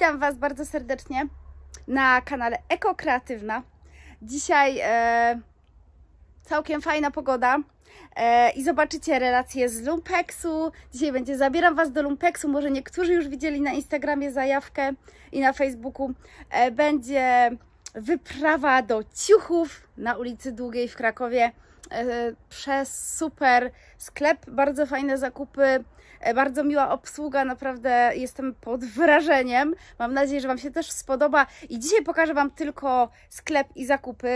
Witam Was bardzo serdecznie na kanale Eko Kreatywna. Dzisiaj e, całkiem fajna pogoda e, i zobaczycie relacje z Lumpeksu. Dzisiaj będzie Zabieram Was do Lumpeksu. Może niektórzy już widzieli na Instagramie zajawkę i na Facebooku. E, będzie wyprawa do Ciuchów na ulicy Długiej w Krakowie e, przez super sklep, bardzo fajne zakupy, bardzo miła obsługa, naprawdę jestem pod wrażeniem. Mam nadzieję, że Wam się też spodoba i dzisiaj pokażę Wam tylko sklep i zakupy,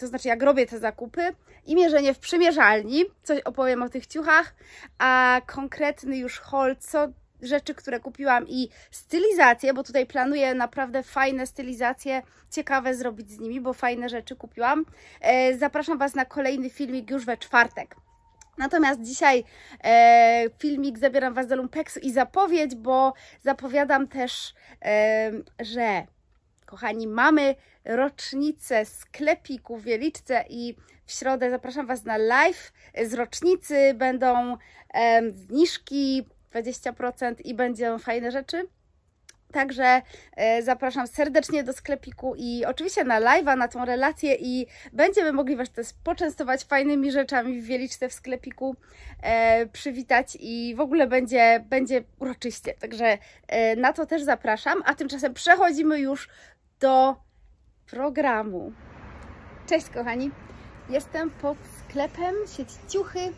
to znaczy jak robię te zakupy i mierzenie w przymierzalni, coś opowiem o tych ciuchach, a konkretny już haul, co rzeczy, które kupiłam i stylizację, bo tutaj planuję naprawdę fajne stylizacje, ciekawe zrobić z nimi, bo fajne rzeczy kupiłam. E, zapraszam Was na kolejny filmik już we czwartek. Natomiast dzisiaj e, filmik zabieram Was do Lumpeksu i zapowiedź, bo zapowiadam też, e, że kochani, mamy rocznicę sklepiku w Wieliczce i w środę zapraszam Was na live z rocznicy. Będą e, zniżki 20% i będą fajne rzeczy. Także e, zapraszam serdecznie do sklepiku i oczywiście na live'a, na tą relację i będziemy mogli Was też poczęstować fajnymi rzeczami w Wieliczce w sklepiku, e, przywitać i w ogóle będzie, będzie uroczyście. Także e, na to też zapraszam, a tymczasem przechodzimy już do programu. Cześć kochani, jestem pod sklepem sieci Ciuchy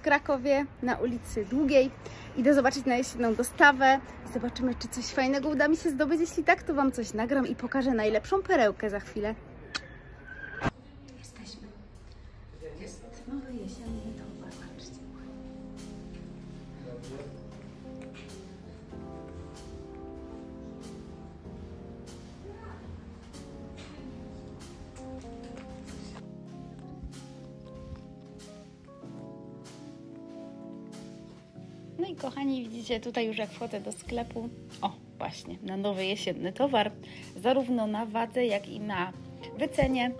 w Krakowie na ulicy Długiej. Idę zobaczyć na jesienną dostawę. Zobaczymy, czy coś fajnego uda mi się zdobyć. Jeśli tak, to Wam coś nagram i pokażę najlepszą perełkę za chwilę. No i kochani, widzicie tutaj już jak wchodzę do sklepu, o właśnie, na nowy jesienny towar, zarówno na wadze, jak i na wycenie.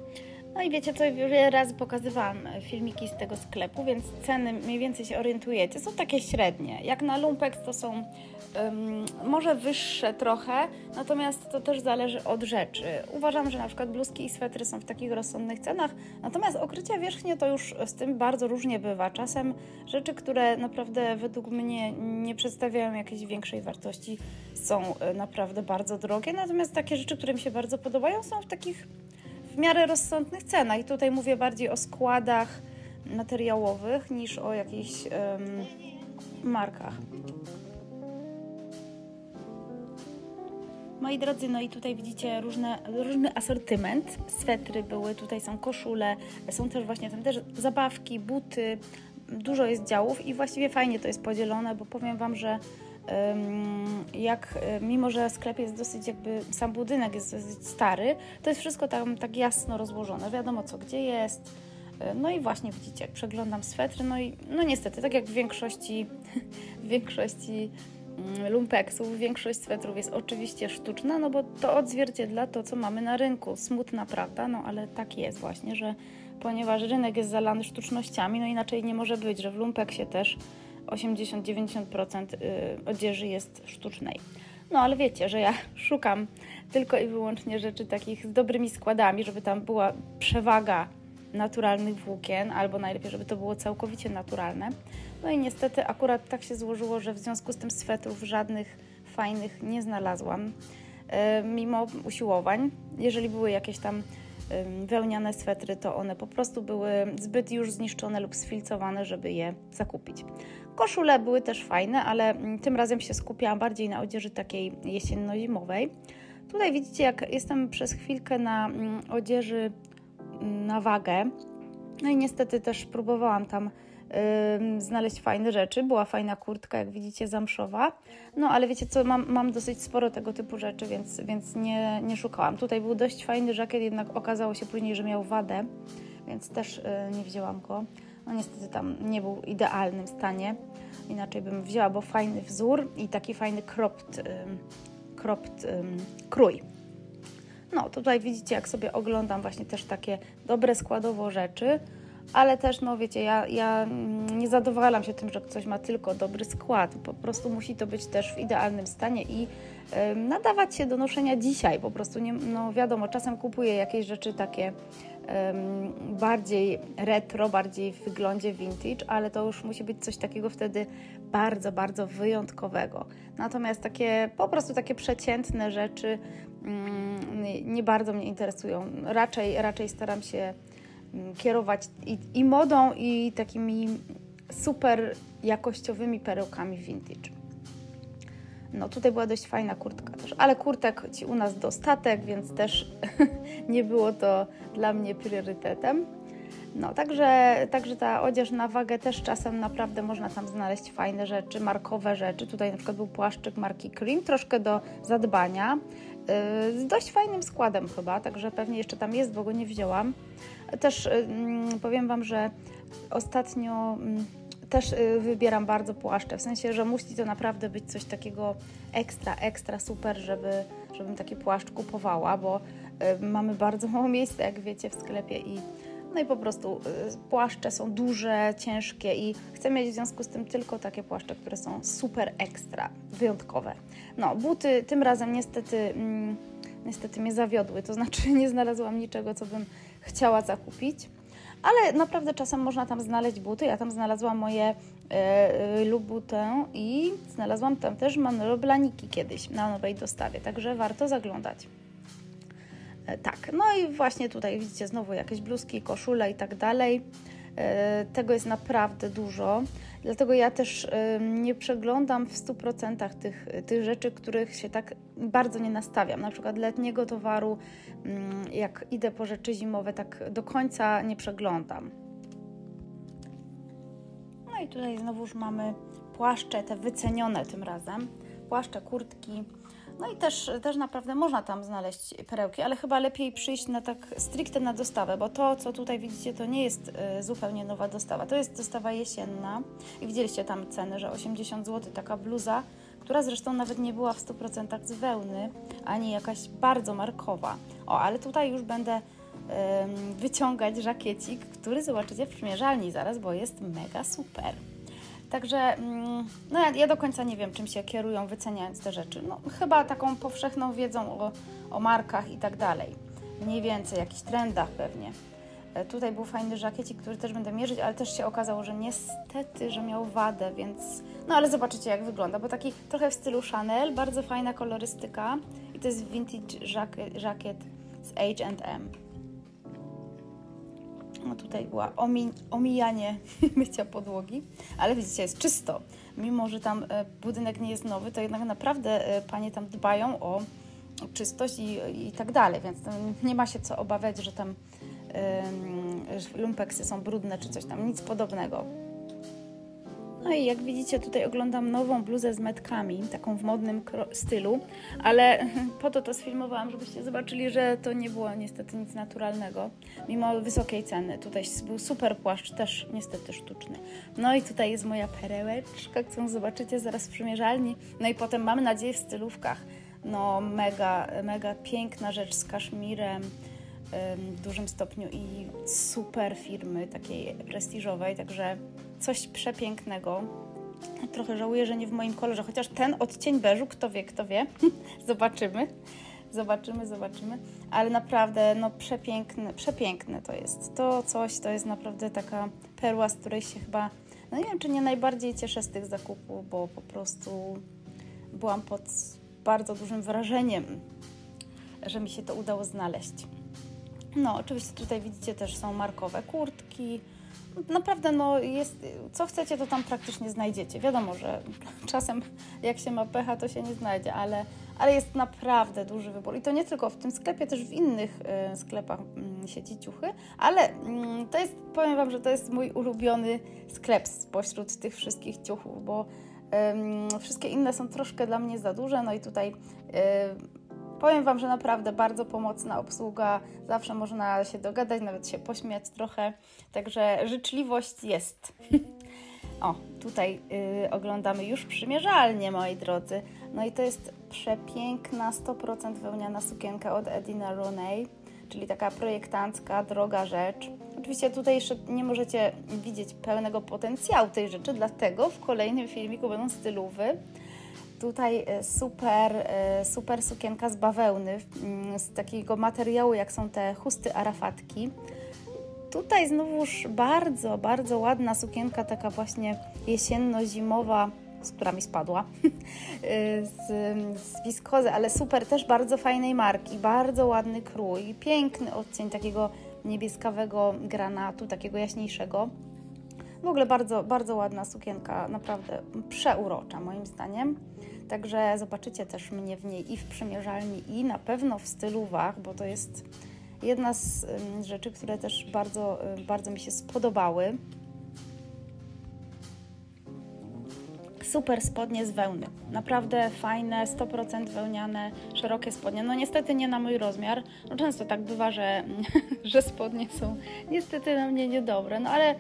No i wiecie co, wiele razy pokazywałam filmiki z tego sklepu, więc ceny mniej więcej się orientujecie. Są takie średnie. Jak na Lumpex to są um, może wyższe trochę, natomiast to też zależy od rzeczy. Uważam, że na przykład bluzki i swetry są w takich rozsądnych cenach, natomiast okrycia wierzchnie to już z tym bardzo różnie bywa. Czasem rzeczy, które naprawdę według mnie nie przedstawiają jakiejś większej wartości, są naprawdę bardzo drogie, natomiast takie rzeczy, które mi się bardzo podobają, są w takich miarę rozsądnych cenach. I tutaj mówię bardziej o składach materiałowych niż o jakichś um, markach. Moi drodzy, no i tutaj widzicie różne, różny asortyment. Swetry były, tutaj są koszule, są też właśnie tam też zabawki, buty, dużo jest działów i właściwie fajnie to jest podzielone, bo powiem Wam, że jak mimo, że sklep jest dosyć jakby, sam budynek jest dosyć stary, to jest wszystko tam tak jasno rozłożone, wiadomo co gdzie jest. No i właśnie widzicie, jak przeglądam swetry, no i no niestety, tak jak w większości, w większości lumpeksów, większość swetrów jest oczywiście sztuczna, no bo to odzwierciedla to, co mamy na rynku. Smutna prawda, no ale tak jest właśnie, że ponieważ rynek jest zalany sztucznościami, no inaczej nie może być, że w lumpeksie też 80-90% odzieży jest sztucznej. No ale wiecie, że ja szukam tylko i wyłącznie rzeczy takich z dobrymi składami, żeby tam była przewaga naturalnych włókien, albo najlepiej, żeby to było całkowicie naturalne. No i niestety akurat tak się złożyło, że w związku z tym swetrów żadnych fajnych nie znalazłam, mimo usiłowań. Jeżeli były jakieś tam wełniane swetry, to one po prostu były zbyt już zniszczone lub sfilcowane, żeby je zakupić. Koszule były też fajne, ale mm, tym razem się skupiałam bardziej na odzieży takiej jesienno-zimowej. Tutaj widzicie, jak jestem przez chwilkę na mm, odzieży mm, na wagę. No i niestety też próbowałam tam znaleźć fajne rzeczy. Była fajna kurtka, jak widzicie, zamszowa. No ale wiecie co, mam, mam dosyć sporo tego typu rzeczy, więc, więc nie, nie szukałam. Tutaj był dość fajny żakiet, jednak okazało się później, że miał wadę, więc też yy, nie wzięłam go. No niestety tam nie był w idealnym stanie, inaczej bym wzięła, bo fajny wzór i taki fajny cropped, cropped krój. No tutaj widzicie, jak sobie oglądam właśnie też takie dobre składowo rzeczy. Ale też, no wiecie, ja, ja nie zadowalam się tym, że coś ma tylko dobry skład. Po prostu musi to być też w idealnym stanie i y, nadawać się do noszenia dzisiaj. Po prostu, nie, no wiadomo, czasem kupuję jakieś rzeczy takie bardziej retro, bardziej w wyglądzie vintage, ale to już musi być coś takiego wtedy bardzo, bardzo wyjątkowego. Natomiast takie po prostu takie przeciętne rzeczy mm, nie bardzo mnie interesują. Raczej, raczej staram się kierować i, i modą, i takimi super jakościowymi perełkami vintage. No tutaj była dość fajna kurtka też, ale kurtek ci u nas dostatek, więc też nie było to dla mnie priorytetem. No, także, także ta odzież na wagę też czasem naprawdę można tam znaleźć fajne rzeczy, markowe rzeczy. Tutaj na przykład był płaszczyk marki Cream, troszkę do zadbania, yy, z dość fajnym składem chyba, także pewnie jeszcze tam jest, bo go nie wzięłam. Też yy, powiem Wam, że ostatnio yy, też y, wybieram bardzo płaszcze, w sensie, że musi to naprawdę być coś takiego ekstra, ekstra super, żeby, żebym taki płaszcz kupowała, bo y, mamy bardzo mało miejsca, jak wiecie, w sklepie i no i po prostu y, płaszcze są duże, ciężkie i chcę mieć w związku z tym tylko takie płaszcze, które są super ekstra, wyjątkowe. No, buty tym razem niestety, mm, niestety mnie zawiodły, to znaczy nie znalazłam niczego, co bym chciała zakupić ale naprawdę czasem można tam znaleźć buty. Ja tam znalazłam moje e Lubutę i znalazłam tam też Manolo Blaniki kiedyś na nowej dostawie, także warto zaglądać. E, tak, no i właśnie tutaj widzicie znowu jakieś bluzki, koszule i tak dalej. Tego jest naprawdę dużo. Dlatego ja też nie przeglądam w 100% tych, tych rzeczy, których się tak bardzo nie nastawiam. Na przykład letniego towaru, jak idę po rzeczy zimowe, tak do końca nie przeglądam. No i tutaj znowuż mamy płaszcze, te wycenione tym razem. Płaszcze, kurtki, no i też, też naprawdę można tam znaleźć perełki, ale chyba lepiej przyjść na tak stricte na dostawę, bo to, co tutaj widzicie, to nie jest y, zupełnie nowa dostawa. To jest dostawa jesienna i widzieliście tam ceny, że 80 zł taka bluza, która zresztą nawet nie była w 100% z wełny, ani jakaś bardzo markowa. O, ale tutaj już będę wyciągać żakiecik, który zobaczycie w przymierzalni zaraz, bo jest mega super. Także mm, no ja, ja, do końca nie wiem, czym się kierują, wyceniając te rzeczy. No, chyba taką powszechną wiedzą o, o markach i tak dalej. Mniej więcej, jakichś trendach pewnie. E, tutaj był fajny żakiecik, który też będę mierzyć, ale też się okazało, że niestety, że miał wadę, więc... No ale zobaczycie jak wygląda, bo taki trochę w stylu Chanel, bardzo fajna kolorystyka i to jest vintage żakiet z H&M. No tutaj była omi omijanie mycia podłogi, ale widzicie, jest czysto. Mimo, że tam e, budynek nie jest nowy, to jednak naprawdę e, panie tam dbają o czystość i, i tak dalej, więc nie ma się co obawiać, że tam lumpeksy są brudne czy coś tam, nic podobnego. No i jak widzicie, tutaj oglądam nową bluzę z metkami, taką w modnym stylu, ale po to to sfilmowałam, żebyście zobaczyli, że to nie było niestety nic naturalnego, mimo wysokiej ceny. Tutaj był super płaszcz, też niestety sztuczny. No i tutaj jest moja perełeczka, którą zobaczycie zaraz w przymierzalni. No i potem mam nadzieję w stylówkach. No mega, mega piękna rzecz z kaszmirem, w dużym stopniu i super firmy, takiej prestiżowej, także coś przepięknego. Trochę żałuję, że nie w moim kolorze, chociaż ten odcień beżu, kto wie, kto wie, zobaczymy. Zobaczymy, zobaczymy, ale naprawdę no przepiękne, przepiękne to jest. To coś, to jest naprawdę taka perła, z której się chyba, no nie wiem, czy nie najbardziej cieszę z tych zakupów, bo po prostu byłam pod bardzo dużym wrażeniem, że mi się to udało znaleźć. No, oczywiście tutaj widzicie też są markowe kurtki. Naprawdę, no jest, co chcecie, to tam praktycznie znajdziecie. Wiadomo, że czasem jak się ma pecha, to się nie znajdzie, ale, ale jest naprawdę duży wybór. I to nie tylko w tym sklepie, też w innych y, sklepach y, sieci ciuchy, ale y, to jest, powiem Wam, że to jest mój ulubiony sklep spośród tych wszystkich ciuchów, bo wszystkie inne są troszkę dla mnie za duże, no i tutaj y, Powiem Wam, że naprawdę bardzo pomocna obsługa, zawsze można się dogadać, nawet się pośmiać trochę, także życzliwość jest. o, tutaj yy, oglądamy już przymierzalnie, moi drodzy. No i to jest przepiękna, 100% wełniana sukienka od Edina Roney, czyli taka projektancka, droga rzecz. Oczywiście tutaj jeszcze nie możecie widzieć pełnego potencjału tej rzeczy, dlatego w kolejnym filmiku będą stylowy. Tutaj e, super, e, super sukienka z bawełny, mm, z takiego materiału, jak są te chusty arafatki. Tutaj znowuż bardzo, bardzo ładna sukienka, taka właśnie jesienno-zimowa, z która mi spadła, z, z wiskozy, ale super, też bardzo fajnej marki, bardzo ładny krój, piękny odcień takiego niebieskawego granatu, takiego jaśniejszego. W ogóle bardzo, bardzo ładna sukienka, naprawdę przeurocza moim zdaniem. Także zobaczycie też mnie w niej i w przymierzalni, i na pewno w stylówach, bo to jest jedna z rzeczy, które też bardzo, bardzo mi się spodobały. Super spodnie z wełny. Naprawdę fajne, 100% wełniane, szerokie spodnie. No niestety nie na mój rozmiar. No często tak bywa, że, że spodnie są niestety na mnie niedobre, no ale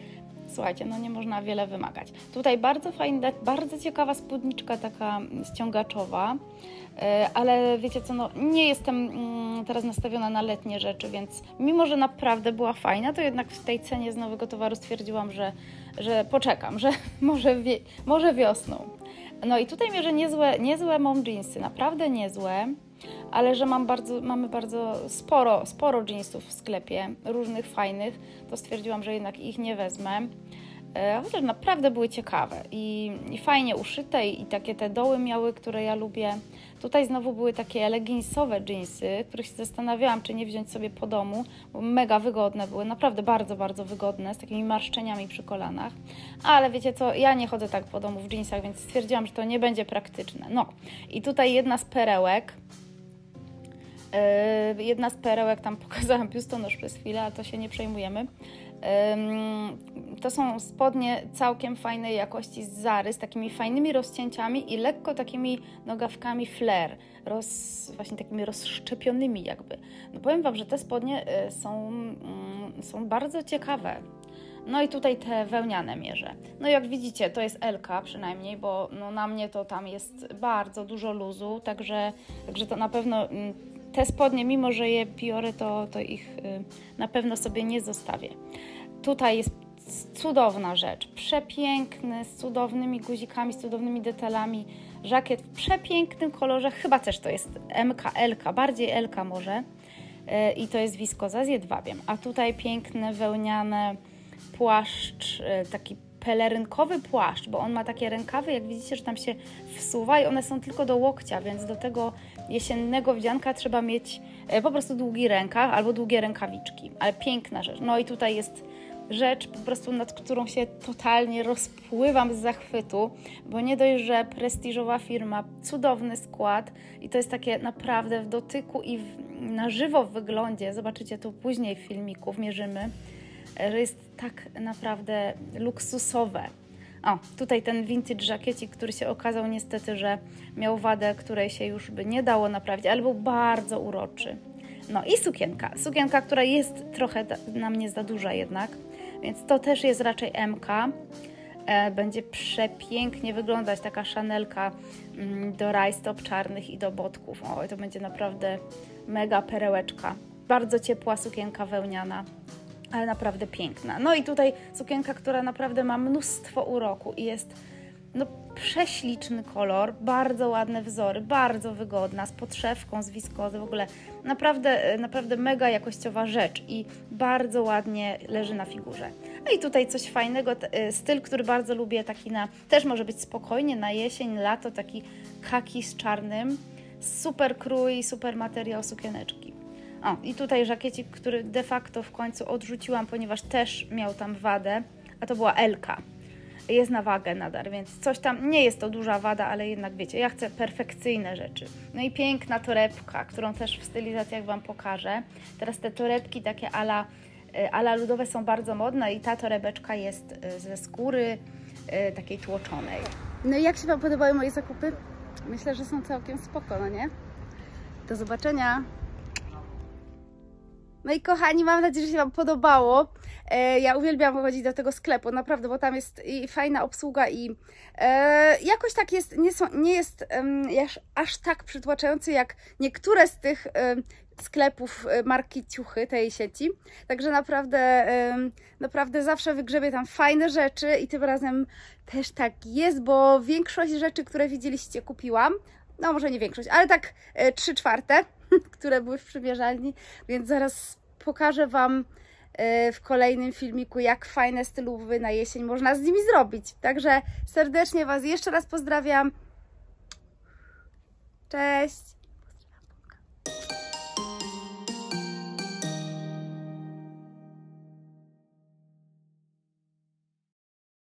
słuchajcie, no nie można wiele wymagać. Tutaj bardzo fajna, bardzo ciekawa spódniczka taka ściągaczowa, e, ale wiecie co, no nie jestem mm, teraz nastawiona na letnie rzeczy, więc mimo, że naprawdę była fajna, to jednak w tej cenie z nowego towaru stwierdziłam, że, że poczekam, że może, wie, może wiosną. No i tutaj mierzę niezłe, niezłe mom jeansy, naprawdę niezłe ale że mam bardzo, mamy bardzo sporo, sporo jeansów w sklepie, różnych fajnych, to stwierdziłam, że jednak ich nie wezmę. E, chociaż naprawdę były ciekawe i, i, fajnie uszyte i, takie te doły miały, które ja lubię. Tutaj znowu były takie leginsowe jeansy, których się zastanawiałam, czy nie wziąć sobie po domu, bo mega wygodne były, naprawdę bardzo, bardzo wygodne, z takimi marszczeniami przy kolanach. Ale wiecie co, ja nie chodzę tak po domu w jeansach, więc stwierdziłam, że to nie będzie praktyczne. No i tutaj jedna z perełek, jedna z perełek, tam pokazałam biustonosz przez chwilę, ale to się nie przejmujemy. To są spodnie całkiem fajnej jakości z Zary, z takimi fajnymi rozcięciami i lekko takimi nogawkami flare, roz, właśnie takimi rozszczepionymi jakby. No powiem Wam, że te spodnie y, są, mm, są bardzo ciekawe. No i tutaj te wełniane mierze. No jak widzicie, to jest LK przynajmniej, bo no na mnie to tam jest bardzo dużo luzu, także, także to na pewno mm, te spodnie, mimo że je biorę, to, to ich y, na pewno sobie nie zostawię. Tutaj jest cudowna rzecz, przepiękny, z cudownymi guzikami, z cudownymi detalami. Żakiet w przepięknym kolorze, chyba też to jest MK, LK, bardziej LK może. Y, I to jest wiskoza z jedwabiem. A tutaj piękny, wełniany płaszcz, y, taki pelerynkowy płaszcz, bo on ma takie rękawy, jak widzicie, że tam się wsuwa i one są tylko do łokcia, więc do tego jesiennego wdzianka trzeba mieć e, po prostu długi rękaw albo długie rękawiczki, ale piękna rzecz. No i tutaj jest rzecz po prostu nad którą się totalnie rozpływam z zachwytu, bo nie dość, że prestiżowa firma, cudowny skład i to jest takie naprawdę w dotyku i w, na żywo w wyglądzie, zobaczycie to później w filmiku, mierzymy, że jest tak naprawdę luksusowe. O, tutaj ten vintage żakiecik, który się okazał niestety, że miał wadę, której się już by nie dało naprawić, ale był bardzo uroczy. No i sukienka. Sukienka, która jest trochę na mnie za duża jednak, więc to też jest raczej MK. E, będzie przepięknie wyglądać taka szanelka mm, do rajstop czarnych i do botków. O, to będzie naprawdę mega perełeczka. Bardzo ciepła sukienka wełniana ale naprawdę piękna. No i tutaj sukienka, która naprawdę ma mnóstwo uroku i jest no, prześliczny kolor, bardzo ładne wzory, bardzo wygodna, z podszewką, z wiskozy, w ogóle naprawdę, naprawdę mega jakościowa rzecz i bardzo ładnie leży na figurze. No i tutaj coś fajnego, y, styl, który bardzo lubię, taki na, też może być spokojnie na jesień, lato, taki kaki z czarnym, super krój, super materiał sukieneczki. O, i tutaj żakiecik, który de facto w końcu odrzuciłam, ponieważ też miał tam wadę, a to była Elka. Jest na wagę nadal, więc coś tam, nie jest to duża wada, ale jednak wiecie, ja chcę perfekcyjne rzeczy. No i piękna torebka, którą też w stylizacjach Wam pokażę. Teraz te torebki takie ala, e, ala ludowe są bardzo modne i ta torebeczka jest e, ze skóry e, takiej tłoczonej. No i jak się Wam podobały moje zakupy? Myślę, że są całkiem spoko, no nie? Do zobaczenia! No i kochani, mam nadzieję, że się Wam podobało. E, ja uwielbiam chodzić do tego sklepu, naprawdę, bo tam jest i fajna obsługa i e, jakoś tak jest, nie, są, nie jest aż, aż tak przytłaczający jak niektóre z tych sklepów e, marki Ciuchy, tej sieci. Także naprawdę, em, naprawdę zawsze wygrzebię tam fajne rzeczy i tym razem też tak jest, bo większość rzeczy, które widzieliście, kupiłam. No może nie większość, ale tak e, trzy czwarte, które były w przymierzalni, więc zaraz pokażę Wam e, w kolejnym filmiku, jak fajne stylówy na jesień można z nimi zrobić. Także serdecznie Was jeszcze raz pozdrawiam. Cześć!